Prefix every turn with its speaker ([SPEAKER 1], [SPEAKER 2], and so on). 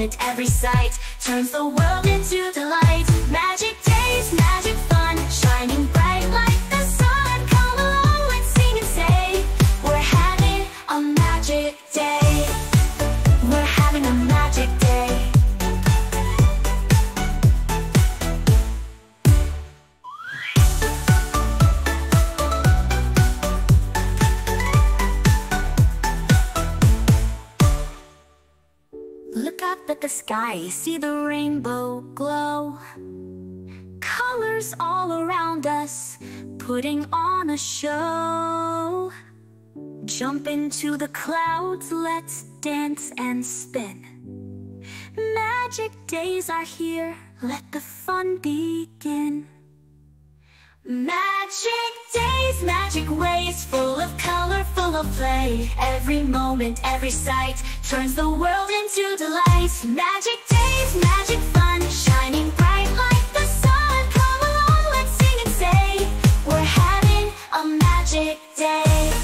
[SPEAKER 1] Every every sight turns the world into delight. Up at the sky, see the rainbow glow. Colors all around us, putting on a show. Jump into the clouds, let's dance and spin. Magic days are here, let the fun begin. Magic days, magic ways, full of color, full of play. Every moment, every sight Turns the world into delight Magic days, magic fun Shining bright like the sun. Come along, let's sing and say We're having a magic day.